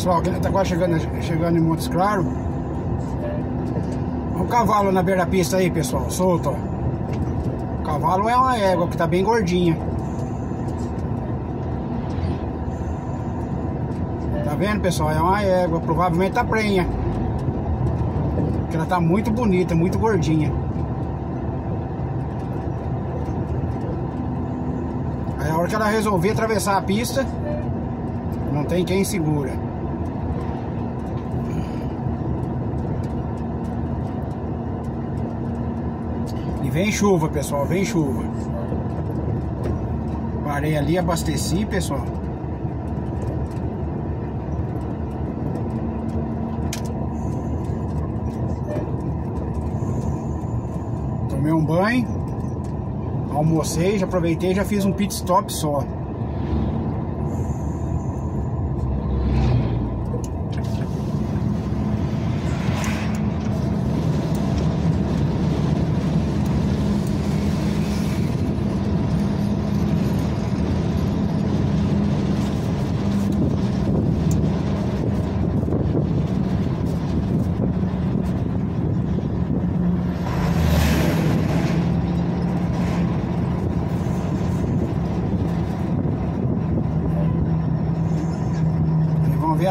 Pessoal, que tá quase chegando, chegando em Montes Claros. O cavalo na beira da pista aí, pessoal, solto. O cavalo é uma égua que tá bem gordinha. Tá vendo, pessoal? É uma égua, provavelmente tá prenha. Porque ela tá muito bonita, muito gordinha. Aí a hora que ela resolver atravessar a pista, não tem quem segura. Vem chuva, pessoal, vem chuva. Parei ali, abasteci, pessoal. Tomei um banho, almocei, já aproveitei, já fiz um pit stop só.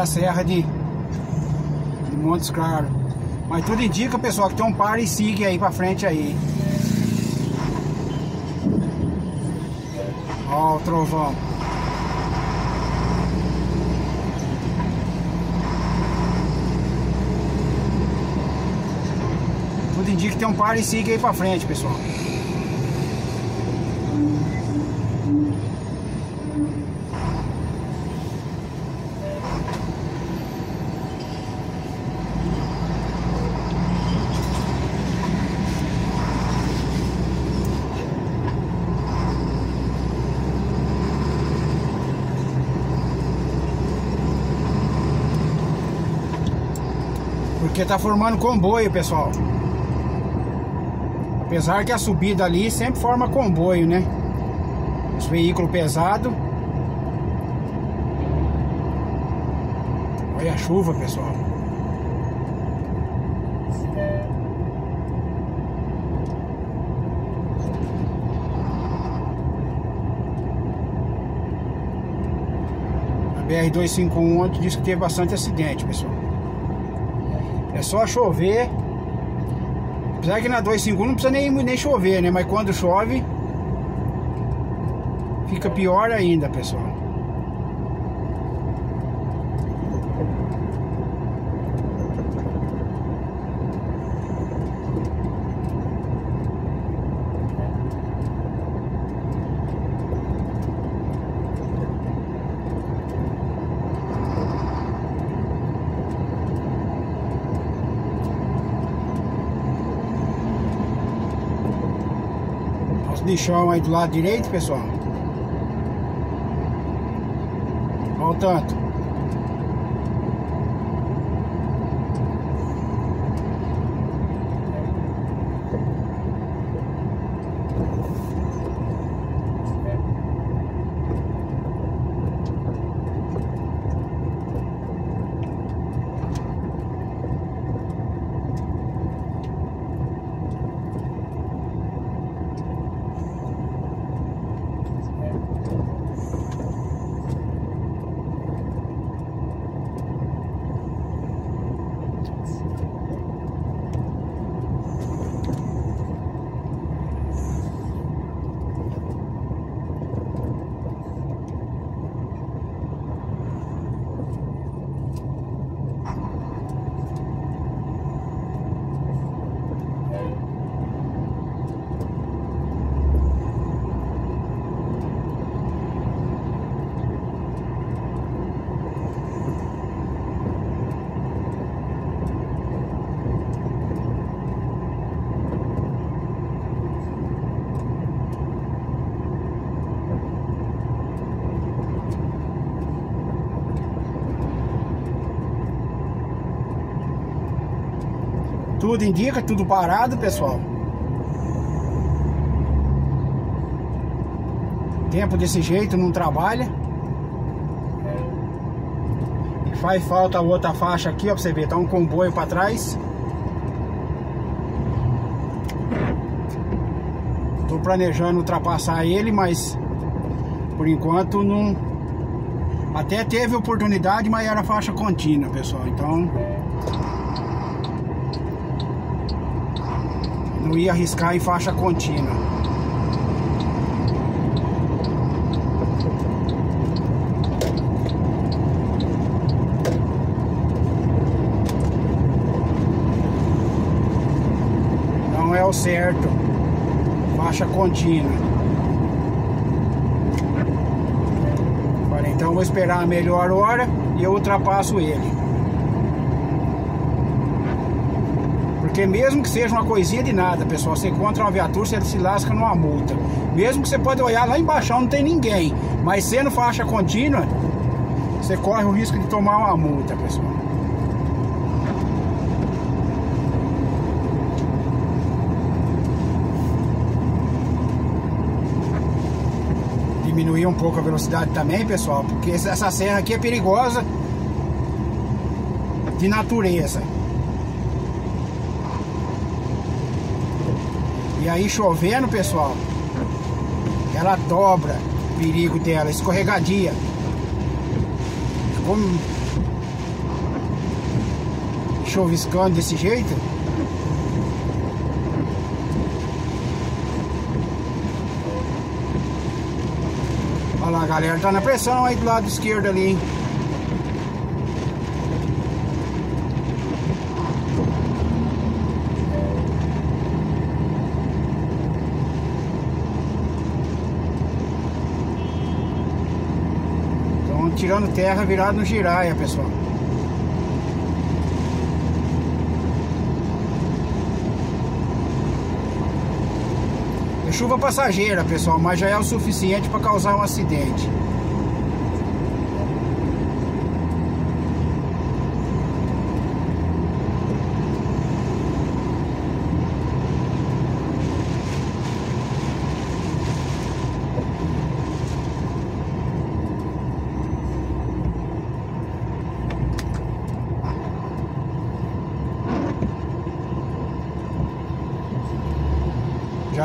A serra de, de Montes Claros. Mas tudo indica, pessoal, que tem um par e siga aí pra frente aí. Ó o trovão. Tudo indica que tem um par e siga aí pra frente, pessoal. Porque tá formando comboio, pessoal. Apesar que a subida ali sempre forma comboio, né? Os veículos pesados. Olha a chuva, pessoal. A BR-251 ontem disse que teve bastante acidente, pessoal. É só chover. Apesar que na 251 não precisa nem, nem chover, né? Mas quando chove, fica pior ainda, pessoal. Lixão aí do lado direito, pessoal. Olha o tanto. Tudo indica, tudo parado, pessoal. Tempo desse jeito não trabalha. Faz falta outra faixa aqui, ó, pra você ver, tá um comboio pra trás. Tô planejando ultrapassar ele, mas por enquanto não. Até teve oportunidade, mas era faixa contínua, pessoal. Então. Não ia arriscar em faixa contínua. certo. Faixa contínua. Falei, então vou esperar a melhor hora e eu ultrapasso ele. Porque mesmo que seja uma coisinha de nada, pessoal, você encontra uma viatura, você se lasca numa multa. Mesmo que você pode olhar lá embaixo, não tem ninguém. Mas sendo faixa contínua, você corre o risco de tomar uma multa, pessoal. diminuir um pouco a velocidade também, pessoal, porque essa serra aqui é perigosa de natureza. E aí chovendo, pessoal, ela dobra o perigo dela, escorregadia. Como choviscando desse jeito, Olha lá, galera, tá na pressão aí do lado esquerdo ali, hein? Estão tirando terra virado no giraia, pessoal. chuva passageira, pessoal, mas já é o suficiente para causar um acidente.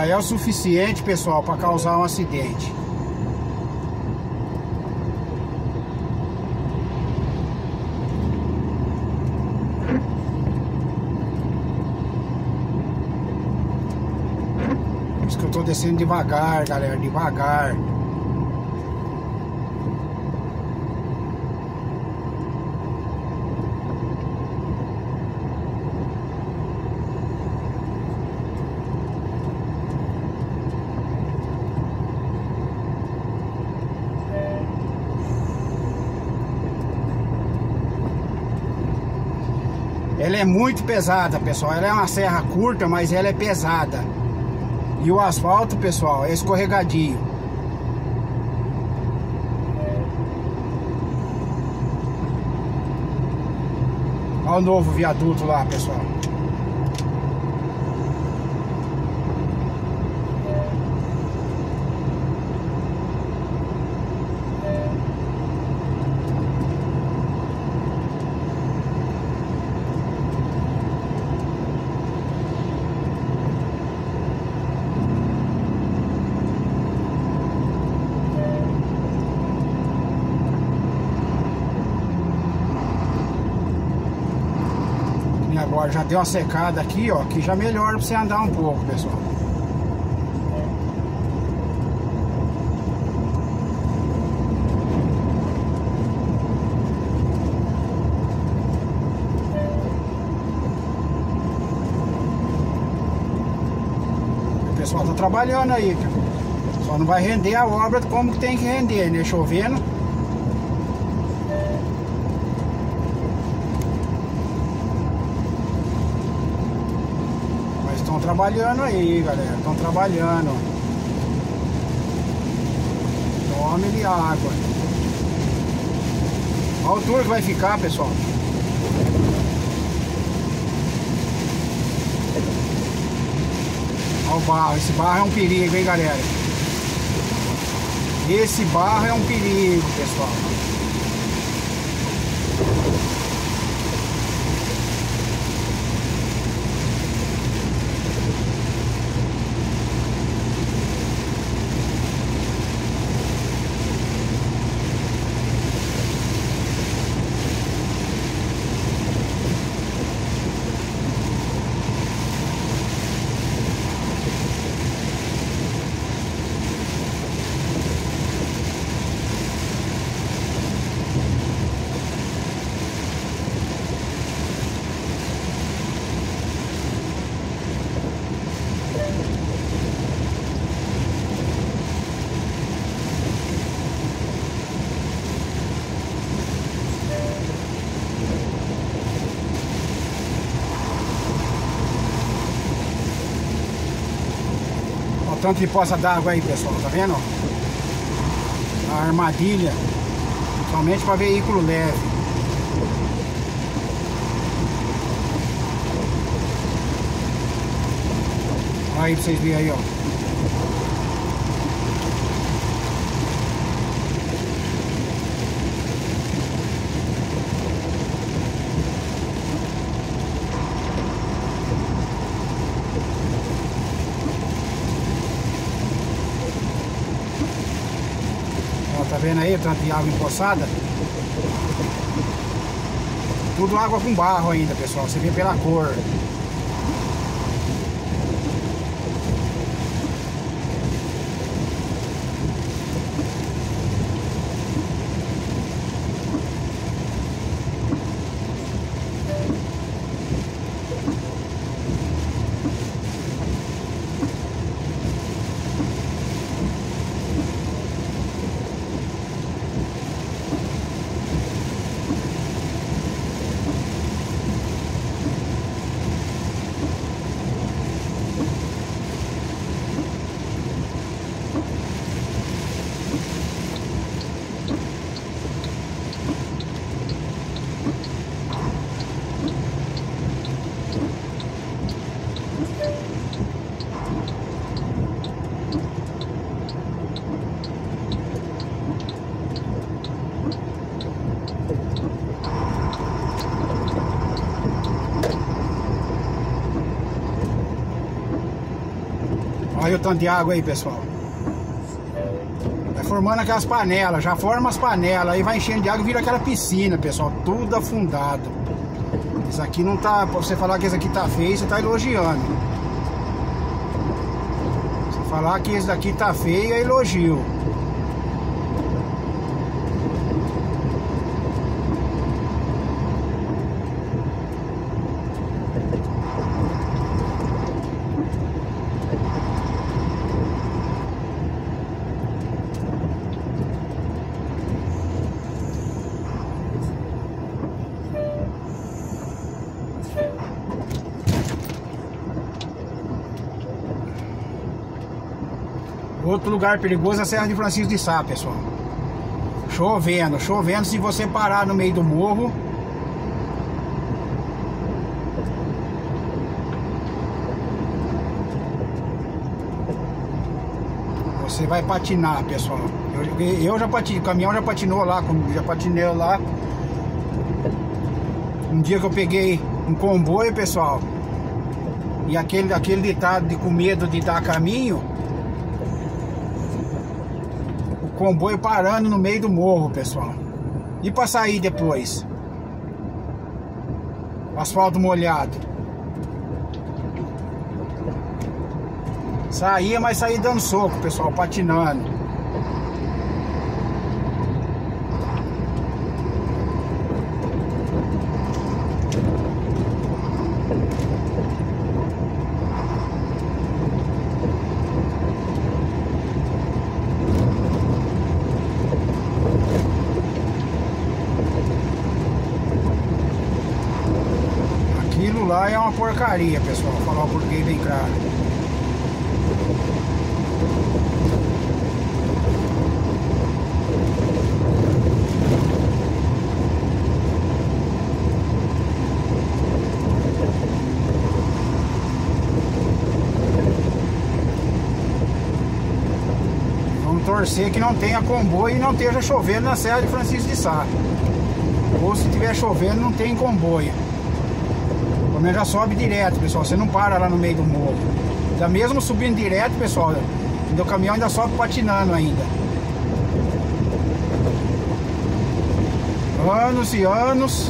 É o suficiente, pessoal, para causar um acidente. Por isso que eu tô descendo devagar, galera, devagar. Ela é muito pesada, pessoal. Ela é uma serra curta, mas ela é pesada. E o asfalto, pessoal, é escorregadio. Olha o novo viaduto lá, pessoal. Já deu uma secada aqui, ó, que já melhora pra você andar um pouco, pessoal. O pessoal tá trabalhando aí, só não vai render a obra como tem que render, né? Chovendo. Trabalhando aí, galera. Estão trabalhando. Tome-lhe água. A altura que vai ficar, pessoal. Olha o barro. Esse barro é um perigo, hein, galera. Esse barro é um perigo, pessoal. Tanto de poça d'água aí, pessoal, tá vendo? A armadilha, somente para veículo leve. Aí pra vocês verem aí, ó. Vendo aí, tanto de água empoçada? Tudo água com barro ainda, pessoal. Você vê pela cor. Tanto de água aí, pessoal. Vai formando aquelas panelas, já forma as panelas, aí vai enchendo de água e vira aquela piscina, pessoal, tudo afundado. Isso aqui não tá, pra você falar que esse aqui tá feio, você tá elogiando. Se falar que esse daqui tá feio, é elogio. Outro lugar perigoso é a Serra de Francisco de Sá, pessoal. Chovendo, chovendo. Se você parar no meio do morro, você vai patinar, pessoal. Eu, eu já patinei, o caminhão já patinou lá, já patinei lá. Um dia que eu peguei um comboio, pessoal, e aquele, aquele ditado de com medo de dar caminho, comboio parando no meio do morro, pessoal. E para sair depois? Asfalto molhado. Saía, mas saía dando soco, pessoal, patinando. Lá é uma porcaria, pessoal. Falar o português bem claro. Vamos torcer que não tenha comboio e não esteja chovendo na Serra de Francisco de Sá. Ou se estiver chovendo, não tem comboio. O menos já sobe direto, pessoal. Você não para lá no meio do morro. Já mesmo subindo direto, pessoal, o caminhão ainda sobe patinando ainda. Anos e anos.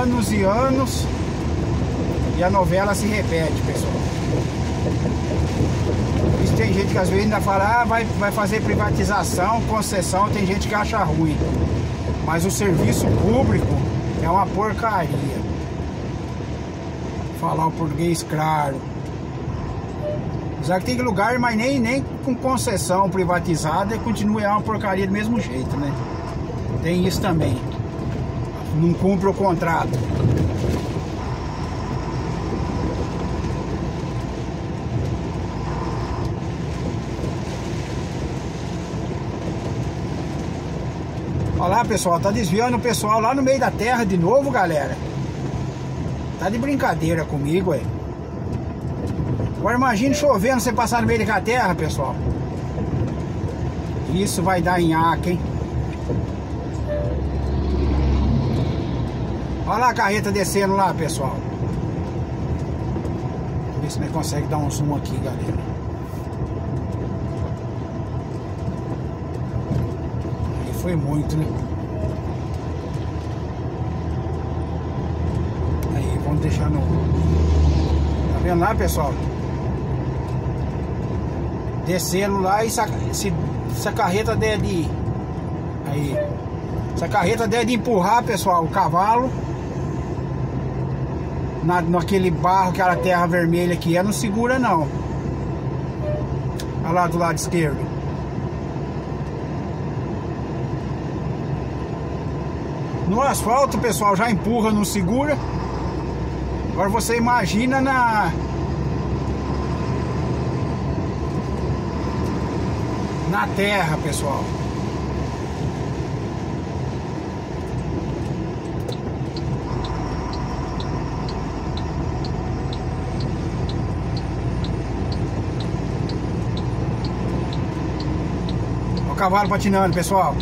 Anos e anos. E a novela se repete, pessoal. Isso tem gente que às vezes ainda fala, ah, vai, vai fazer privatização, concessão, tem gente que acha ruim. Mas o serviço público é uma porcaria falar o português claro. Já que tem lugar, mas nem, nem com concessão privatizada continua é uma porcaria do mesmo jeito, né? Tem isso também. Não cumpre o contrato. Olha lá, pessoal, tá desviando o pessoal lá no meio da terra de novo, galera. Tá de brincadeira comigo, ué. Agora imagine chovendo você passar no meio da terra, pessoal. Isso vai dar nhaca, hein? Olha lá a carreta descendo lá, pessoal. Ver se nós consegue dar um zoom aqui, galera. Aí foi muito, né? Aí, vamos deixar no... Tá vendo lá, pessoal? Descendo lá e se, se a carreta der de... Aí... Se a carreta der de empurrar, pessoal, o cavalo na, naquele barro, aquela terra vermelha que é, não segura não. Olha lá do lado esquerdo. No asfalto, pessoal, já empurra, não segura. Agora você imagina na... Na terra, pessoal. o cavalo patinando, pessoal.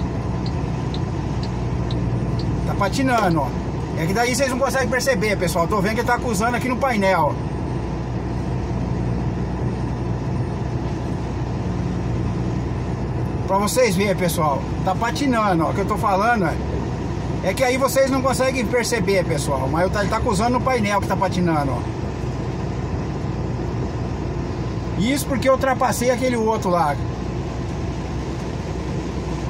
Tá patinando, ó. É que daí vocês não conseguem perceber, pessoal. Tô vendo que ele tá acusando aqui no painel. Pra vocês verem, pessoal. Tá patinando, ó. O que eu tô falando é... Que aí vocês não conseguem perceber, pessoal. Mas ele tá acusando no painel que tá patinando, ó. Isso porque eu ultrapassei aquele outro lá.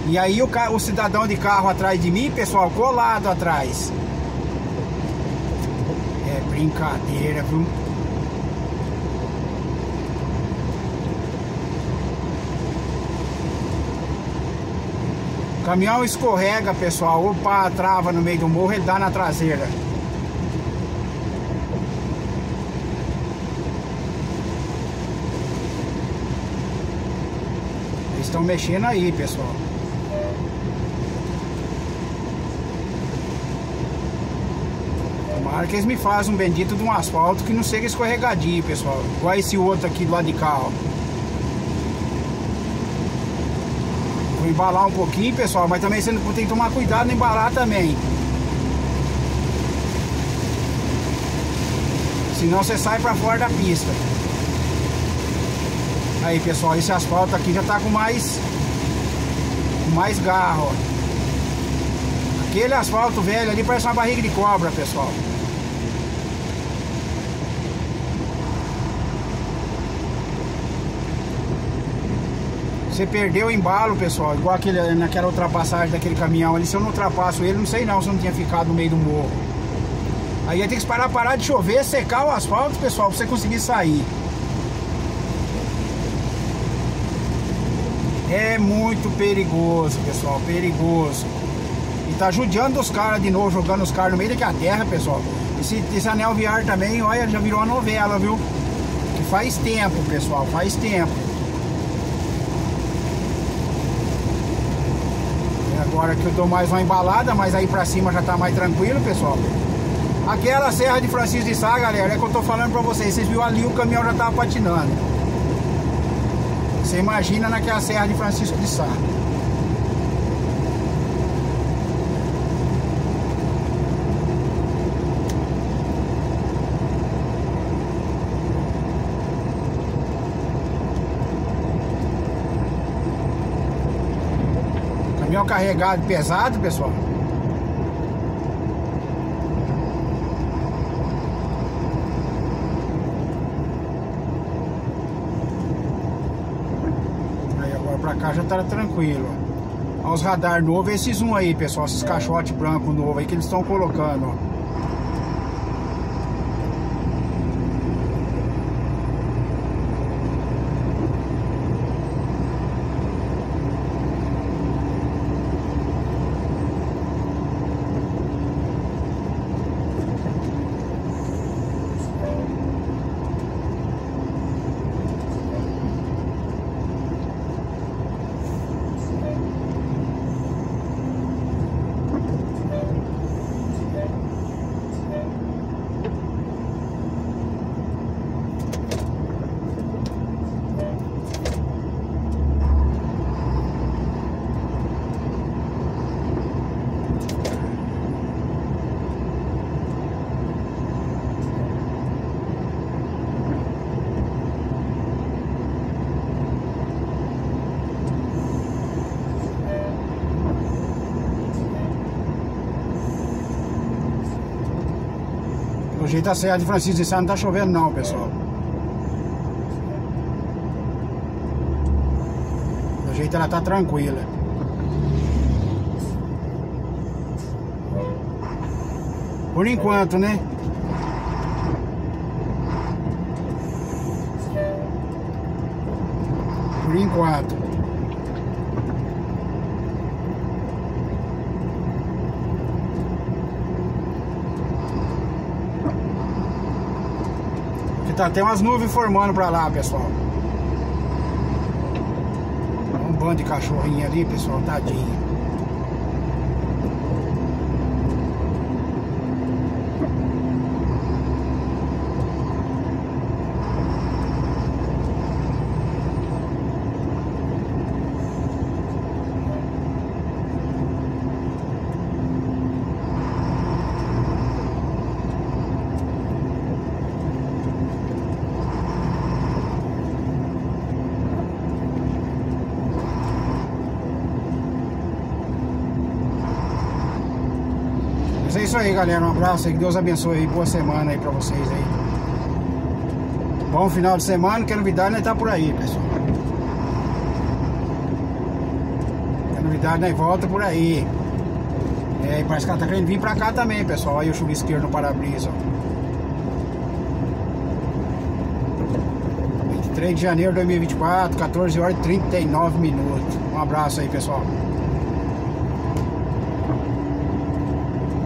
E aí o, o cidadão de carro atrás de mim, pessoal, colado atrás. Brincadeira, viu? O caminhão escorrega, pessoal. Opa, trava no meio do morro, ele dá na traseira. Eles estão mexendo aí, pessoal. Tomara que eles me façam um bendito de um asfalto que não seja escorregadio, pessoal. Igual esse outro aqui do lado de cá, ó. Vou embalar um pouquinho, pessoal, mas também você tem que tomar cuidado em embalar também. Senão você sai pra fora da pista. Aí, pessoal, esse asfalto aqui já tá com mais... Com mais garro, ó. Aquele asfalto velho ali parece uma barriga de cobra, pessoal. Você perdeu o embalo, pessoal, igual aquele, naquela ultrapassagem daquele caminhão ali. Se eu não ultrapasso ele, não sei não se eu não tinha ficado no meio do morro. Aí ia ter que esperar parar de chover, secar o asfalto, pessoal, pra você conseguir sair. É muito perigoso, pessoal, perigoso. E tá judiando os caras de novo, jogando os caras no meio da terra, pessoal. Esse, esse anel viário também, olha, já virou uma novela, viu? Que faz tempo, pessoal, faz tempo. Agora que eu dou mais uma embalada, mas aí pra cima já tá mais tranquilo, pessoal. Aquela Serra de Francisco de Sá, galera, é que eu tô falando pra vocês. Vocês viram ali, o caminhão já tava patinando. Você imagina naquela Serra de Francisco de Sá. Caminhão carregado pesado, pessoal. Aí agora pra cá já tá tranquilo. Olha os radar novos, esses um aí, pessoal, esses caixotes brancos novos aí que eles estão colocando, ó. Jeito a Serra de Francisco de Sá não tá chovendo não, pessoal. Do jeito ela tá tranquila. Por enquanto, né? Por enquanto. Tá até umas nuvens formando pra lá, pessoal. Um bando de cachorrinho ali, pessoal, tadinho. Isso aí, galera. Um abraço aí. Que Deus abençoe aí. Boa semana aí pra vocês aí. Bom final de semana. Que a novidade nós tá por aí, pessoal. Que a novidade nós volta por aí. É, e parece que ela tá querendo vir pra cá também, pessoal. Aí o chuvisqueiro no para-brisa, ó. 23 de janeiro de 2024, 14 horas e 39 minutos. Um abraço aí, pessoal.